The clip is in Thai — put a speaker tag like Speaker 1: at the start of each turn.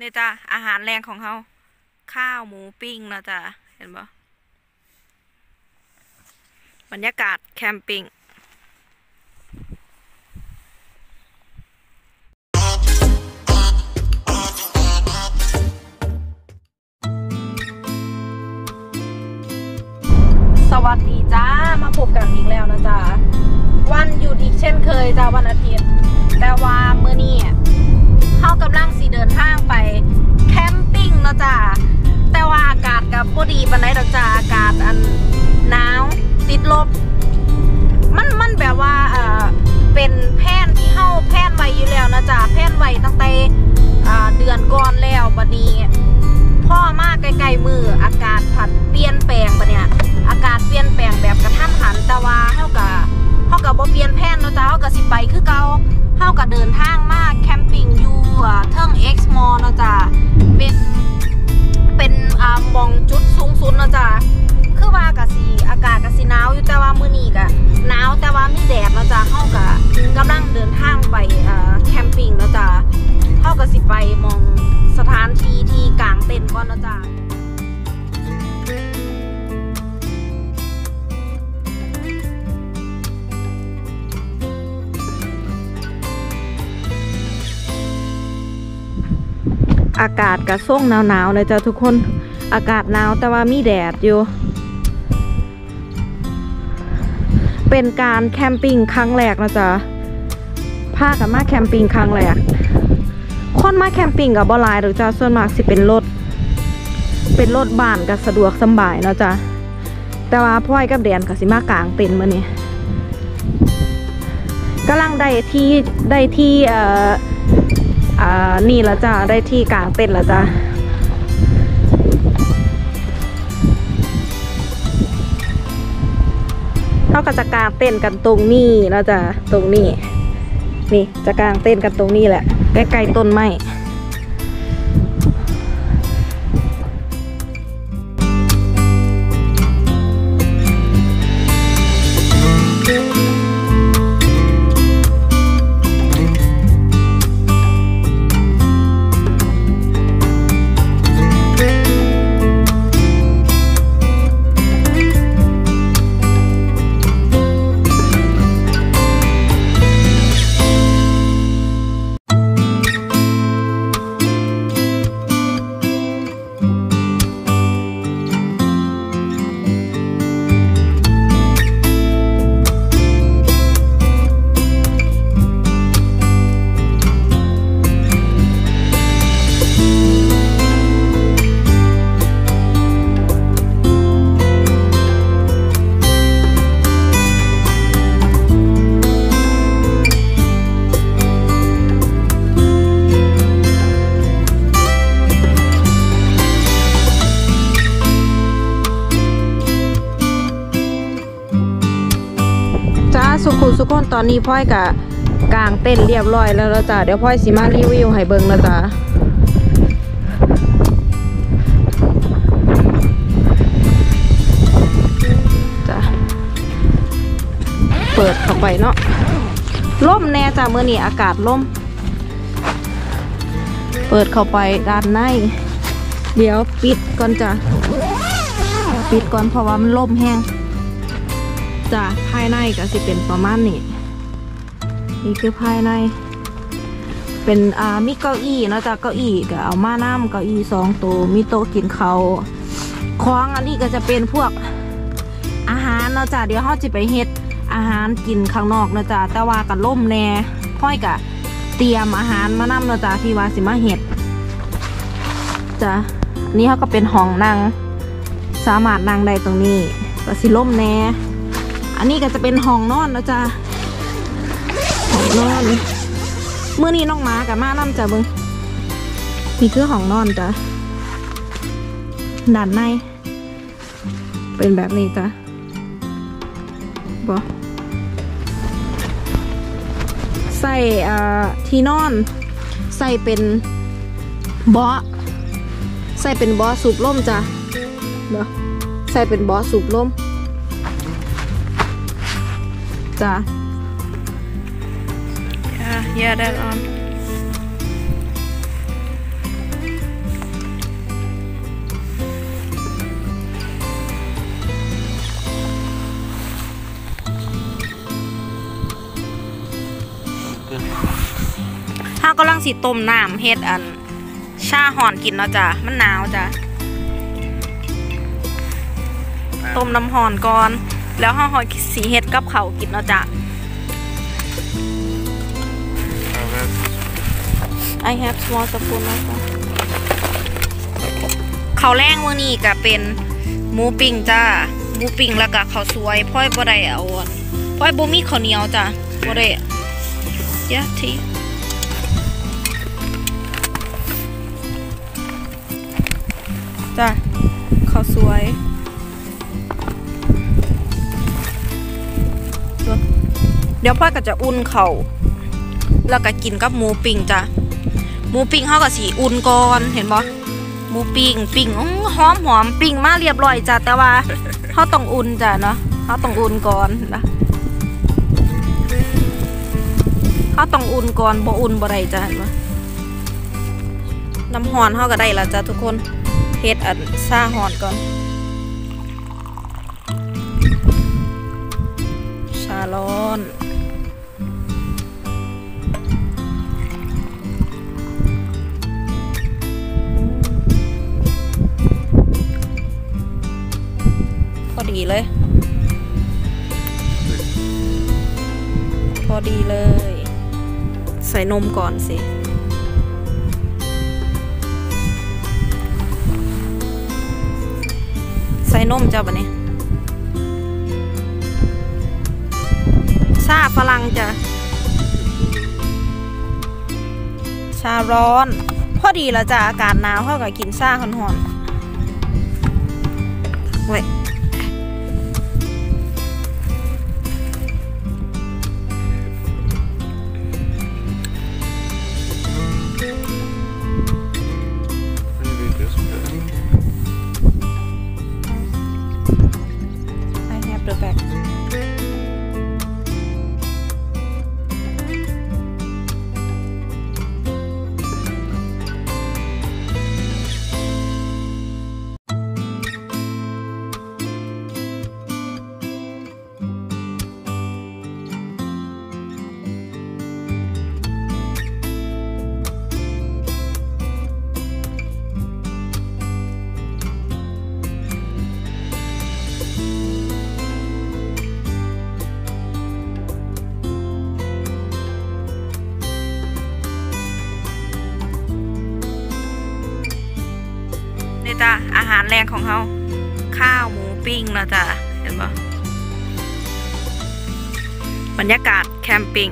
Speaker 1: นี่จ้ะอาหารแรงของเขาข้าวหมูปิ้งนะจ้ะเห็นปะบรรยากาศแคมปิ้งสวัสดีจ้า มาพบกันอีกแล้วนะจ๊ะ วันหยุดอีกเช่นเคยจ้าวันอาทิตย์ แต่ว่าเมื้อนี้ เข้ากำลังสีเดินทางไปแคมปิ้งเนาะจ้าแต่ว่าอากาศกับพอดีปานใดดอกจ้าอากาศอันหนาวติดลบ มันมันแบบว่าเออเป็นแผนที่เข้าแผนไว้อยู่แล้วนะจ๊ะแผนไว้ตั้งแต่เดือนก่อนแล้วบัดนี้พ่อมากไกลๆมืออากาศผัดเปลี่ยนแปลงปะเนี่ยอากาศเปลี่ยนแปลงแบบกระทันหันแต่ว่าเฮากับเฮากับบ่เปลี่ยนแผนเนาะจ้าเฮากับสิไปคือเก่า เฮากับเดินทางมาแคมปิ้งอยู่อ่าเทิง X Mall เนาะจ้ะเป็นเป็นอ่ามอง อากาศกระส่งหนาวๆเลยจ้ะทุกคน อากาศหนาวแต่ว่ามีแดดอยู่ เป็นการแคมปิ้งครั้งแรกนะจ๊ะพากันมาแคมปิ้งครั้งแรก คนมาแคมปิ้งกับบอลายหรือจ้าส่วนมากสิเป็นรถ เป็นรถบ้านก็สะดวกสบายนะจ๊ะ แต่ว่าพ่อยกับแดนก็สิมากลางเต็นท์มื้อนี้กำลังได้ที่ได้ที่เอ่อ อ่านี่ละจ้าได้ที่กลางเต็นท์ละจ้าเรากับจะกลางเต้นท์กันตรงนี้แล้วจ้ะตรงนี้ นี่จะกลางเต้นท์กันตรงนี้แหละใกล้ๆต้นไม้ สุขุมสุขคนตอนนี้พ่อยกะกางเต้นเรียบร้อยแล้วแล้วจ้ะเดี๋ยวพ่อยสิมารีวิวให้เบิ่งแล้วจ้ะจ้ะเปิดเข้าไปเนาะล่มแน่จ้ะเมื่อนี้อากาศล่ม เปิดเข้าไปด้านใน เดี๋ยวปิดก่อนจ้ะปิดก่อนเพราะว่ามันล่มแห้ง จ้ะภายในก็สิเป็นประมาณนี้นี่คือภายใน เป็นอ่ามีเก้าอี้เนาะจ้ะเก้าอี้ก็เอามาน้ำเก้าอี้สองตัวมีโต๊ะกินเขาวของอันนี้ก็จะเป็นพวกอาหารเนาะจ้ะเดี๋ยวเขาจะไปเฮ็ดอาหารกินข้างนอกนะจ้ะแต่ว่ากับล่มแน่พ่อยกะเตรียมอาหารมานํเนะจ้ะที่ว่าสิมาเฮ็ดจ้ะนนี่เขาก็เป็นห้องนั่ง สามารถนั่งได้ตรงนี้ก็สิล่มแน่ อันนี้ก็จะเป็นห้องนอนนะจ๊ะห้องนอนเมื่อนี้น้องหมากับมาน้ำจ้ะมึงนี่คือห้องนอนจ้ะด้านใน เป็นแบบนี้จ้ะบอใส่อ่าที่นอน ใส่เป็นเบาะใส่เป็นบาะสูบลมจ้ะเนาะใส่เป็นบาะสูบลม จ้ะ Yeah, yeah, that on. ถ้ากำลังสิต้มน้ำเฮ็ดอัน ชาห่อนกินเนาะจ้ะ มันหนาวจ้ะ ต้มน้ำห่อนก่อน แล้วห่อหอยสีเฮ็ดกับเขาวกินเนาะจ้ะ I have small spoon นะคะข้าวแรงมื้อนี้ก็เป็นหมูปิ้งจ้าหมูปิ้งแล้วก็ข้าวสวยพ่อยบ่ได้เอาอันพ่อยบ่มีข้าวเหนียวจ้ะบ่ได้ยะทีจ้ะข้าวสวย เดี๋ยวพ่อก็จะอุ่นเข้าแล้วก็กินกับหมูปิ้งจ้ะหมูปิ้งเขาก็สีอุ่นก่อนเห็นบ่หมูปิ้งปิ้งอื้อหอมหอมปิ้งมาเรียบร้อยจ้ะแต่ว่าเขาต้องอุ่นจ้ะเนาะเขาต้องอุ่นก่อนนะเขาต้องอุ่นก่อนบ่อุ่นบ่ได้จ้ะเห็นบ่น้ำหอนเขาก็ได้แล้วจ้ะทุกคนเฮ็ดอันซาหอนก่อนชาร้อน เลย พอดีเลย ใส่นมก่อนสิใส่นมเจ้าบะเนี่ยชาฝรั่งจ้ะ ชาร้อน พอดีแล้วจ้ะ อากาศหนาวเขาก็กินชาหอนๆเว้ย นี่จ้ะอาหารแรงของเขาข้าวหมูปิ้งนะจ๊ะเห็นปะบรรยากาศแคมปิ้ง